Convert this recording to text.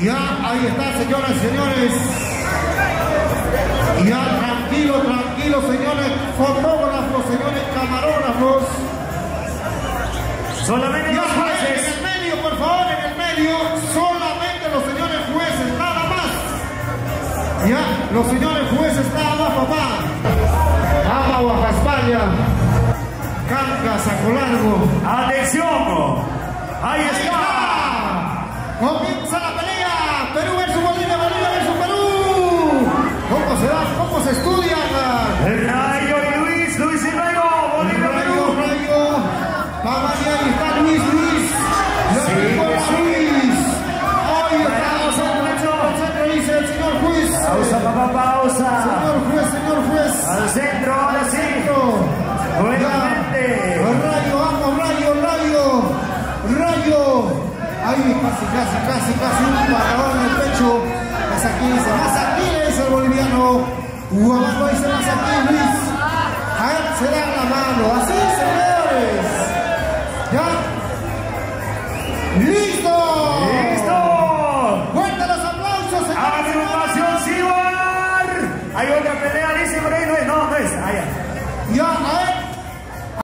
Ya, ahí está, señoras y señores. Ya, tranquilo, tranquilo, señores fotógrafos, señores camarógrafos. Solamente Ya, los en jueces. el medio, por favor, en el medio. Solamente los señores jueces, nada más. Ya, los señores jueces, nada más, papá. Ama Baja España. Canca, saco largo. Atención. Ahí está. Comienza la pelea. Perú versus Bolivia, Bolivia versus Perú. ¿Cómo se da? ¿Cómo se estudian? Rayo y Luis, Luis y Rayo. Bolivia, Rayo, Perú. rayo. Mamá, y ahí está Luis, Luis. Sí. Luis. Un momento. Al centro dice el señor juez. Pausa, papá, pausa. Señor juez, señor juez. Al centro, ahora sí. Centro. Nuevamente. Rayo, vamos, rayo, rayo. Rayo. Ahí casi, casi, casi, casi un paradón Abajo dice más aquí, Luis. A él se dan la mano. Así, señores. ¿Ya? ¡Listo! ¡Listo! ¡Fuerte los aplausos, señores! Agrupación Cibar. Hay otra pelea, dice por ahí. No es, no, no es. Allá. Ya